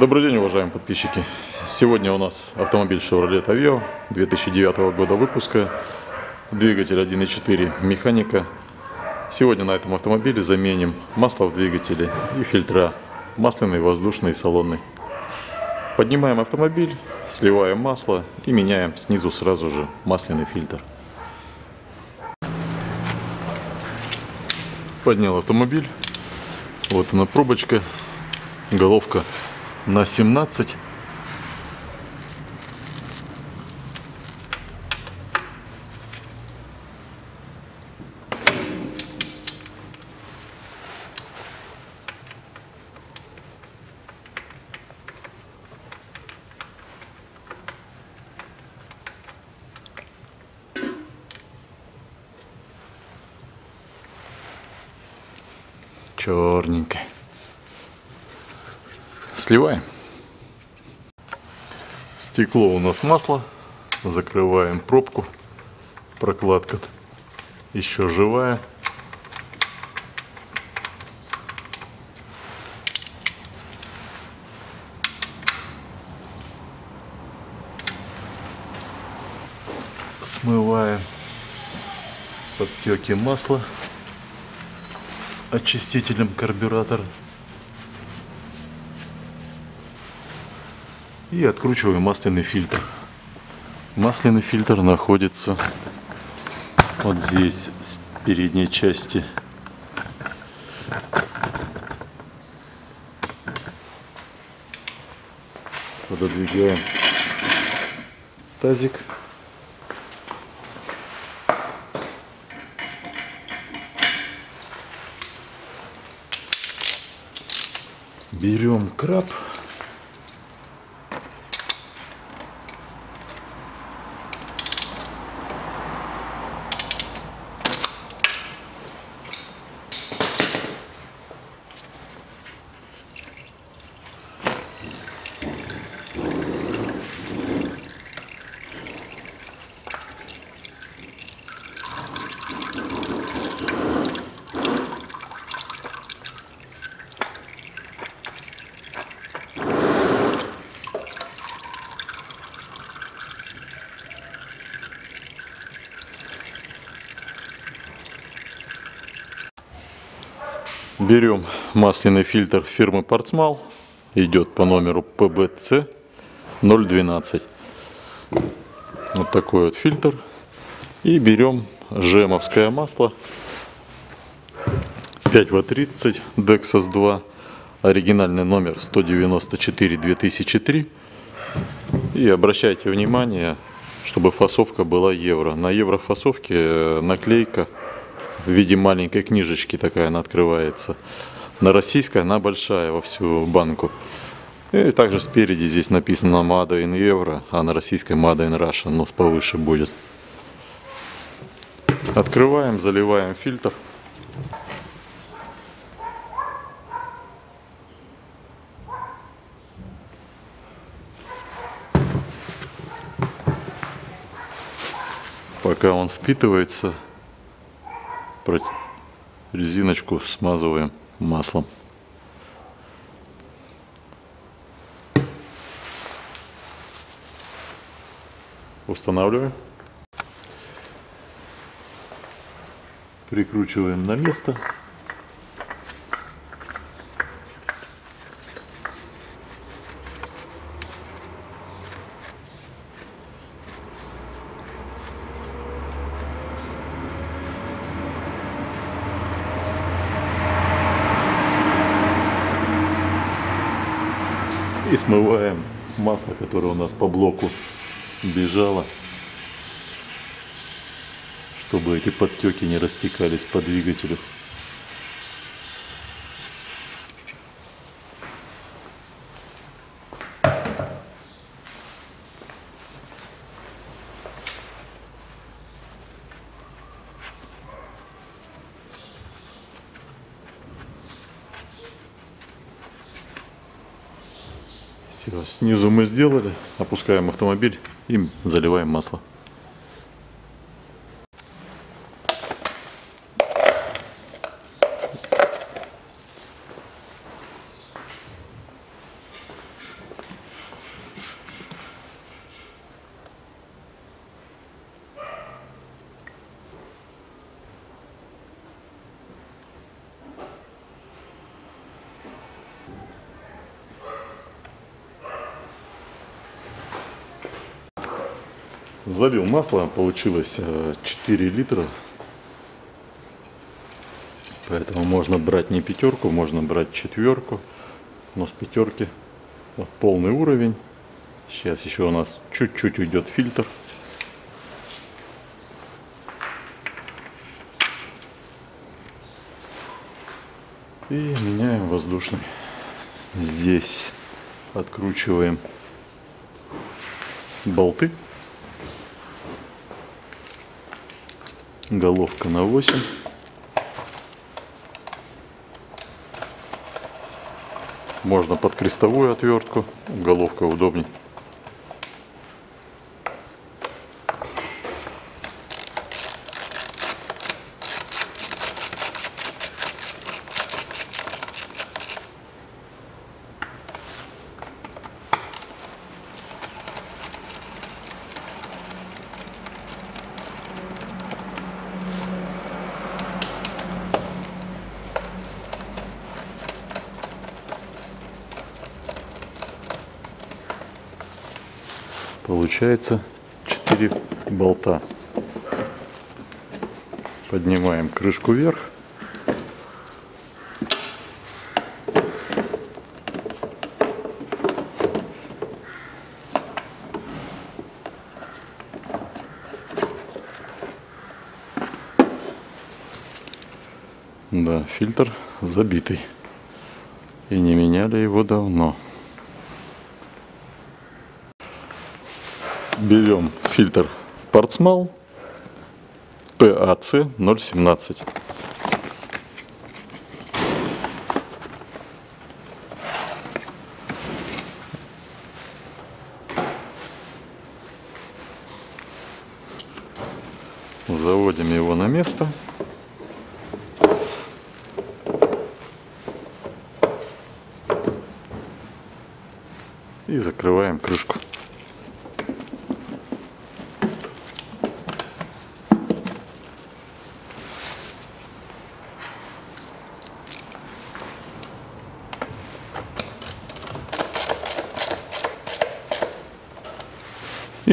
Добрый день, уважаемые подписчики. Сегодня у нас автомобиль Chevrolet Aveo 2009 года выпуска, двигатель 1.4 механика. Сегодня на этом автомобиле заменим масло в двигателе и фильтра, масляный, воздушный и салонный. Поднимаем автомобиль, сливаем масло и меняем снизу сразу же масляный фильтр. Поднял автомобиль, вот она пробочка, головка на 17. Черненькая. Сливаем. Стекло у нас масло. Закрываем пробку. Прокладка еще живая. Смываем подтеки масла очистителем карбюратора. И откручиваем масляный фильтр. Масляный фильтр находится вот здесь, с передней части. Пододвигаем тазик. Берем краб. Берем масляный фильтр фирмы Портсмал. Идет по номеру PBC 012. Вот такой вот фильтр. И берем жемовское масло 5В30 Dexos 2. Оригинальный номер 194 2003. И обращайте внимание, чтобы фасовка была евро. На еврофасовке э, наклейка в виде маленькой книжечки такая она открывается. На российской она большая во всю банку. И также спереди здесь написано Made in Euro, а на российской Made in Russia, но повыше будет. Открываем, заливаем фильтр. Пока он впитывается, резиночку смазываем маслом. Устанавливаем. Прикручиваем на место. Смываем масло, которое у нас по блоку бежало, чтобы эти подтеки не растекались по двигателю. Все, снизу мы сделали, опускаем автомобиль и заливаем масло. Залил масло, получилось э, 4 литра. Поэтому можно брать не пятерку, можно брать четверку. Но с пятерки вот полный уровень. Сейчас еще у нас чуть-чуть уйдет фильтр. И меняем воздушный. Здесь откручиваем болты. Головка на 8. Можно под крестовую отвертку. Головка удобнее. Получается 4 болта. Поднимаем крышку вверх. Да, фильтр забитый. И не меняли его давно. Берем фильтр Портсмал PAC 017. Заводим его на место. И закрываем крышку.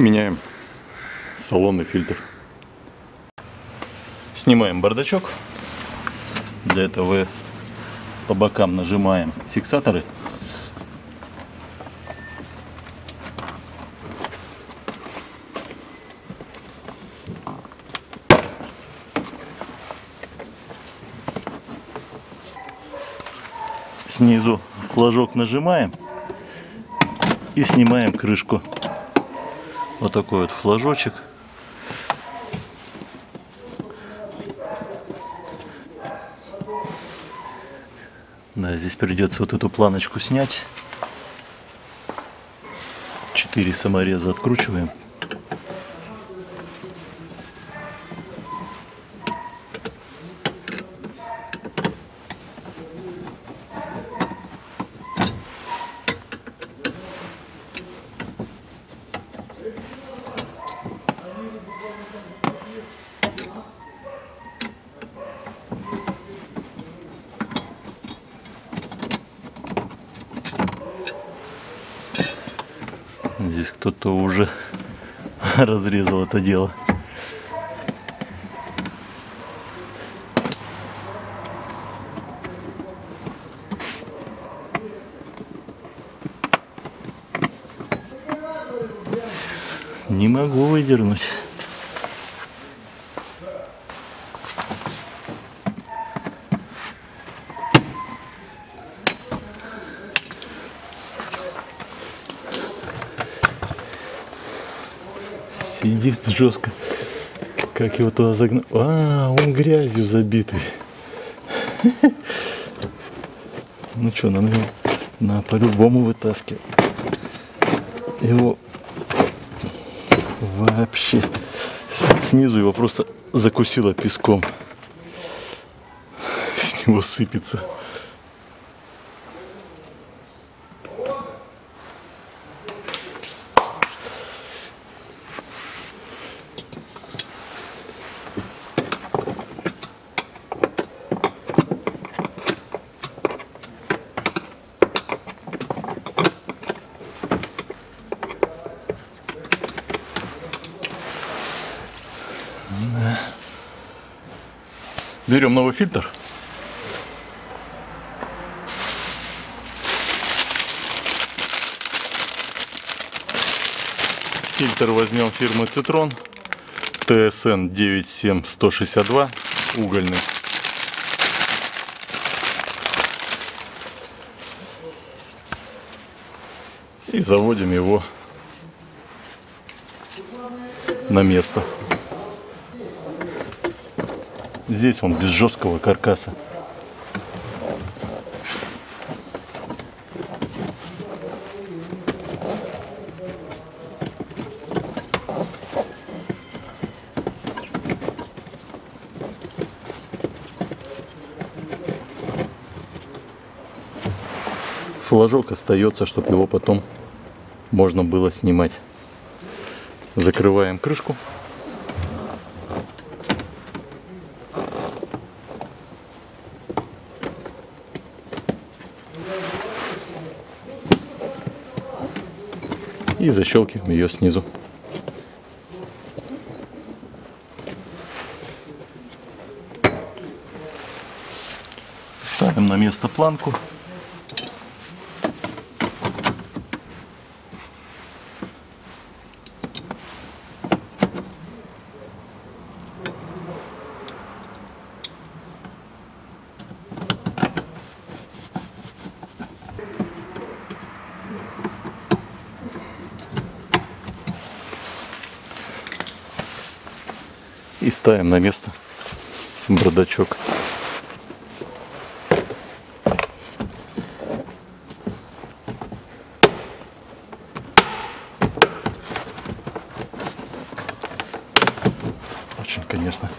Меняем салонный фильтр. Снимаем бардачок. Для этого по бокам нажимаем фиксаторы. Снизу флажок нажимаем и снимаем крышку. Вот такой вот флажочек. Да, здесь придется вот эту планочку снять. Четыре самореза откручиваем. Здесь кто-то уже разрезал это дело. Не могу выдернуть. Сидит жестко. Как его туда загнать? А, он грязью забитый. Ну что, надо его на по-любому вытаскивать. Его вообще снизу его просто закусило песком. С него сыпется. Берем новый фильтр. Фильтр возьмем фирмы Citroen TSN 97162 угольный. И заводим его на место. Здесь он без жесткого каркаса. Флажок остается, чтобы его потом можно было снимать. Закрываем крышку. И защелкиваем ее снизу. Ставим на место планку. И ставим на место бардачок. Очень, конечно,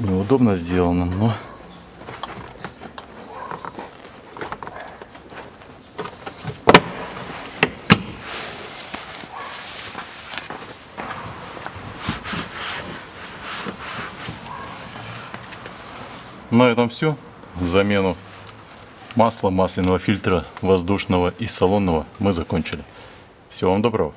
неудобно сделано, но На этом все. Замену масла, масляного фильтра, воздушного и салонного мы закончили. Всего вам доброго.